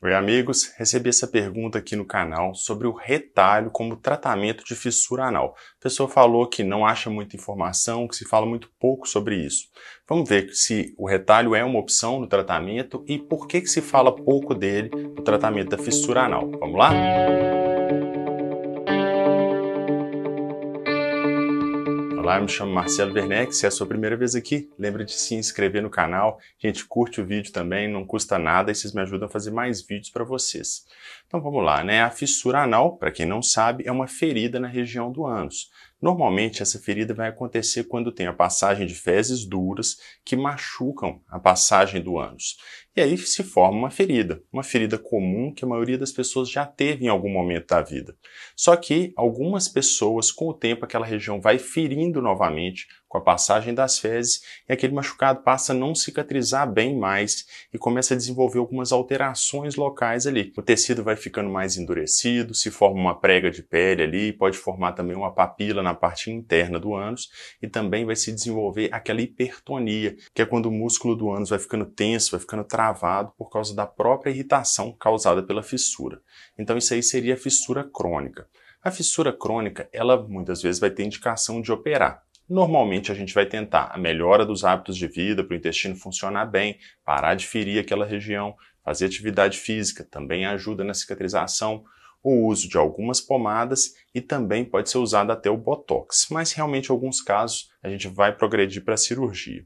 Oi, amigos. Recebi essa pergunta aqui no canal sobre o retalho como tratamento de fissura anal. A pessoa falou que não acha muita informação, que se fala muito pouco sobre isso. Vamos ver se o retalho é uma opção no tratamento e por que, que se fala pouco dele no tratamento da fissura anal. Vamos lá? Olá, eu me chamo Marcelo Werneck, se é a sua primeira vez aqui, lembre de se inscrever no canal, gente, curte o vídeo também, não custa nada e vocês me ajudam a fazer mais vídeos para vocês. Então vamos lá, né? A fissura anal, para quem não sabe, é uma ferida na região do ânus. Normalmente essa ferida vai acontecer quando tem a passagem de fezes duras que machucam a passagem do ânus. E aí se forma uma ferida, uma ferida comum que a maioria das pessoas já teve em algum momento da vida. Só que algumas pessoas, com o tempo, aquela região vai ferindo novamente com a passagem das fezes e aquele machucado passa a não cicatrizar bem mais e começa a desenvolver algumas alterações locais ali. O tecido vai ficando mais endurecido, se forma uma prega de pele ali, pode formar também uma papila na parte interna do ânus e também vai se desenvolver aquela hipertonia, que é quando o músculo do ânus vai ficando tenso, vai ficando travado travado por causa da própria irritação causada pela fissura. Então isso aí seria a fissura crônica. A fissura crônica, ela muitas vezes vai ter indicação de operar. Normalmente a gente vai tentar a melhora dos hábitos de vida para o intestino funcionar bem, parar de ferir aquela região, fazer atividade física, também ajuda na cicatrização, o uso de algumas pomadas e também pode ser usado até o botox, mas realmente em alguns casos a gente vai progredir para a cirurgia.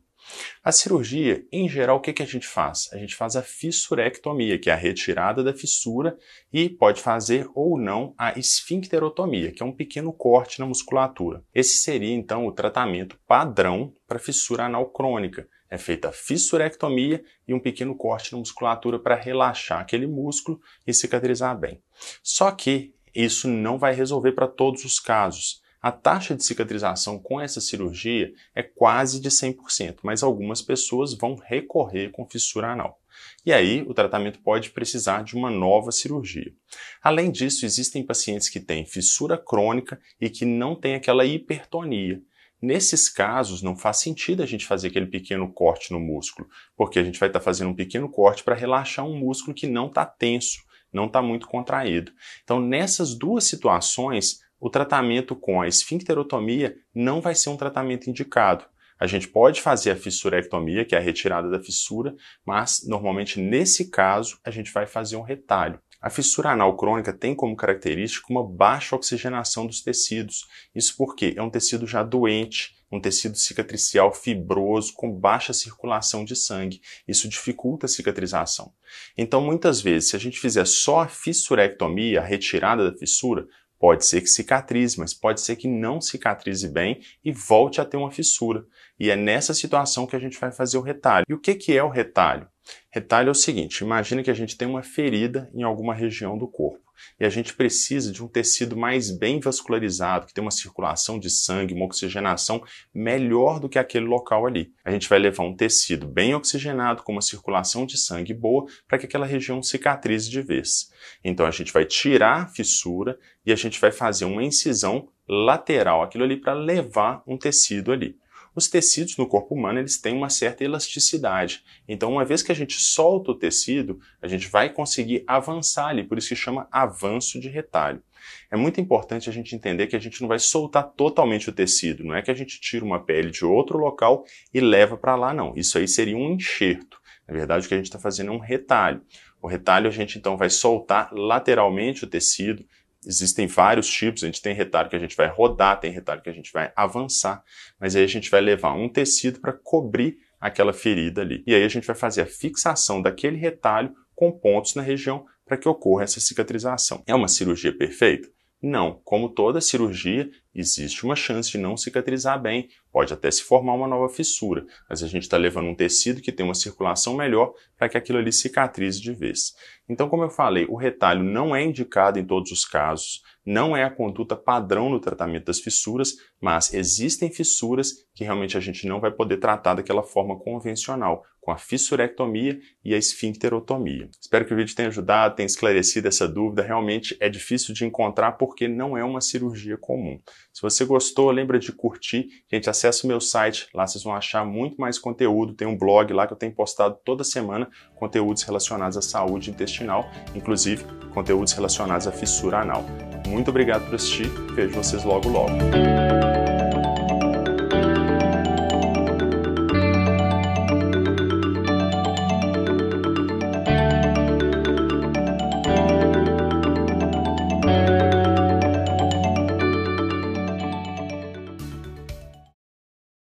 A cirurgia, em geral, o que, que a gente faz? A gente faz a fissurectomia, que é a retirada da fissura, e pode fazer ou não a esfincterotomia, que é um pequeno corte na musculatura. Esse seria, então, o tratamento padrão para fissura anal crônica. É feita a fissurectomia e um pequeno corte na musculatura para relaxar aquele músculo e cicatrizar bem. Só que isso não vai resolver para todos os casos. A taxa de cicatrização com essa cirurgia é quase de 100%, mas algumas pessoas vão recorrer com fissura anal. E aí, o tratamento pode precisar de uma nova cirurgia. Além disso, existem pacientes que têm fissura crônica e que não têm aquela hipertonia. Nesses casos, não faz sentido a gente fazer aquele pequeno corte no músculo, porque a gente vai estar tá fazendo um pequeno corte para relaxar um músculo que não está tenso, não está muito contraído. Então, nessas duas situações, o tratamento com a esfincterotomia não vai ser um tratamento indicado. A gente pode fazer a fissurectomia, que é a retirada da fissura, mas normalmente nesse caso a gente vai fazer um retalho. A fissura anal crônica tem como característica uma baixa oxigenação dos tecidos. Isso porque é um tecido já doente, um tecido cicatricial fibroso com baixa circulação de sangue. Isso dificulta a cicatrização. Então, muitas vezes, se a gente fizer só a fissurectomia, a retirada da fissura, Pode ser que cicatrize, mas pode ser que não cicatrize bem e volte a ter uma fissura. E é nessa situação que a gente vai fazer o retalho. E o que, que é o retalho? Retalho é o seguinte: imagine que a gente tem uma ferida em alguma região do corpo e a gente precisa de um tecido mais bem vascularizado, que tem uma circulação de sangue, uma oxigenação melhor do que aquele local ali. A gente vai levar um tecido bem oxigenado, com uma circulação de sangue boa, para que aquela região cicatrize de vez. Então a gente vai tirar a fissura e a gente vai fazer uma incisão lateral, aquilo ali para levar um tecido ali. Os tecidos no corpo humano eles têm uma certa elasticidade. Então, uma vez que a gente solta o tecido, a gente vai conseguir avançar ali, por isso que chama avanço de retalho. É muito importante a gente entender que a gente não vai soltar totalmente o tecido, não é que a gente tira uma pele de outro local e leva para lá, não. Isso aí seria um enxerto. Na verdade, o que a gente está fazendo é um retalho. O retalho a gente então vai soltar lateralmente o tecido, Existem vários tipos, a gente tem retalho que a gente vai rodar, tem retalho que a gente vai avançar, mas aí a gente vai levar um tecido para cobrir aquela ferida ali. E aí a gente vai fazer a fixação daquele retalho com pontos na região para que ocorra essa cicatrização. É uma cirurgia perfeita? Não, como toda cirurgia, existe uma chance de não cicatrizar bem, pode até se formar uma nova fissura, mas a gente está levando um tecido que tem uma circulação melhor para que aquilo ali cicatrize de vez. Então, como eu falei, o retalho não é indicado em todos os casos, não é a conduta padrão no tratamento das fissuras, mas existem fissuras que realmente a gente não vai poder tratar daquela forma convencional, com a fissurectomia e a esfincterotomia. Espero que o vídeo tenha ajudado, tenha esclarecido essa dúvida. Realmente é difícil de encontrar porque não é uma cirurgia comum. Se você gostou, lembra de curtir. Gente, acesse o meu site, lá vocês vão achar muito mais conteúdo. Tem um blog lá que eu tenho postado toda semana conteúdos relacionados à saúde intestinal, inclusive conteúdos relacionados à fissura anal. Muito obrigado por assistir, vejo vocês logo logo.